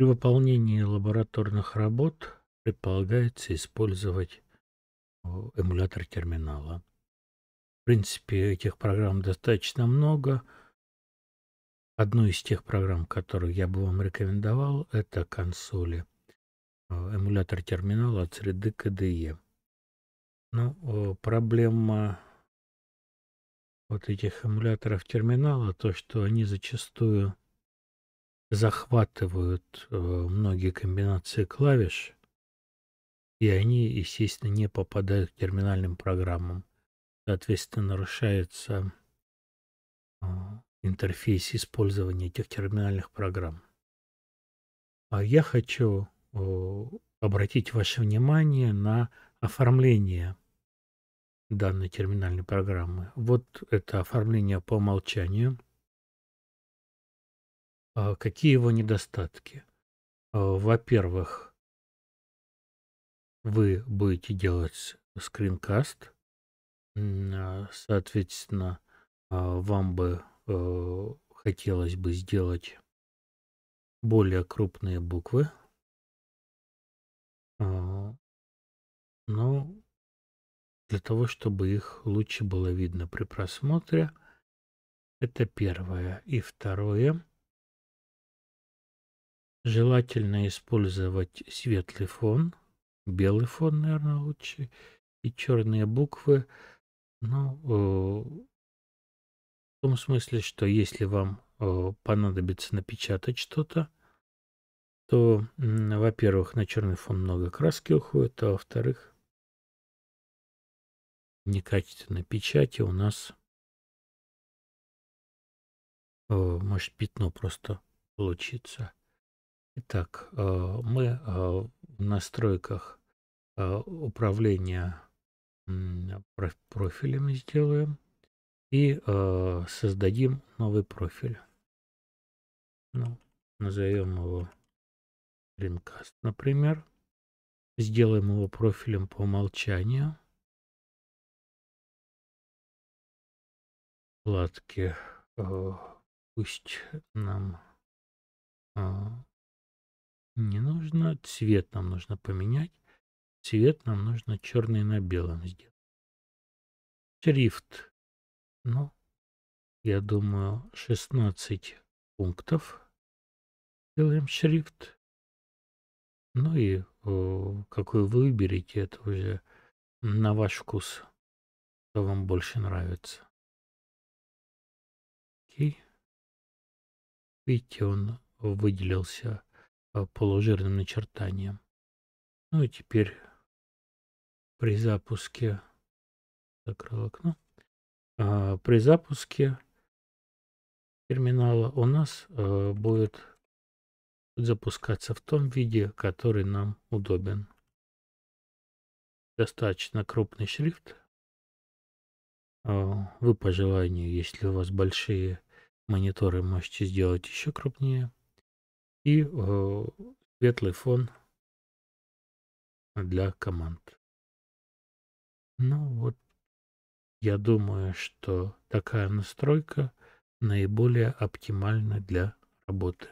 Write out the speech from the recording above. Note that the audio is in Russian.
При выполнении лабораторных работ предполагается использовать э, эмулятор терминала. В принципе, этих программ достаточно много. Одну из тех программ, которую я бы вам рекомендовал, это консоли. Э, эмулятор терминала от среды KDE. Ну, э, проблема вот этих эмуляторов терминала, то, что они зачастую захватывают э, многие комбинации клавиш, и они, естественно, не попадают к терминальным программам. Соответственно, нарушается э, интерфейс использования этих терминальных программ. А я хочу э, обратить ваше внимание на оформление данной терминальной программы. Вот это оформление по умолчанию – какие его недостатки? А, во-первых, вы будете делать скринкаст, а, соответственно, вам бы э, хотелось бы сделать более крупные буквы. Но для того, чтобы их лучше было видно при просмотре, это первое. И второе. Желательно использовать светлый фон, белый фон, наверное, лучше, и черные буквы. Ну, э, в том смысле, что если вам э, понадобится напечатать что-то, то, во-первых, на черный фон много краски уходит, а во-вторых, некачественной печати у нас э, может пятно просто получиться. Итак, э, мы э, в настройках э, управления профилями сделаем и создадим новый профиль. Ну, назовем его Screencast, например. Сделаем его профилем по умолчанию. Вкладки пусть нам не нужно. Цвет нам нужно поменять. Цвет нам нужно черный на белом сделать. Шрифт. Ну, я думаю, 16 пунктов. Делаем шрифт. Ну и о, какой вы выберете, это уже на ваш вкус. Что вам больше нравится. Окей. Видите, он выделился Э, полужирным начертанием. Ну и теперь при запуске закрыл окно. А, при запуске терминала у нас а, будет запускаться в том виде, который нам удобен. Достаточно крупный шрифт. А, вы по желанию, если у вас большие мониторы, можете сделать еще крупнее и э, светлый фон для команд. Ну вот, я думаю, что такая настройка наиболее оптимальна для работы.